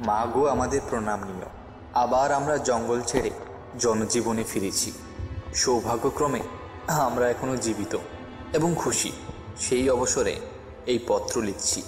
মা গো আমাদের প্রণাম নিও আবার আমরা জঙ্গল ছেড়ে জনজীবনে ফিরেছি। সৌভাগ্যক্রমে আমরা এখনও জীবিত এবং খুশি। সেই অবসরে এই পত্র লিখছি।